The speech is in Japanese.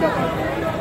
はい。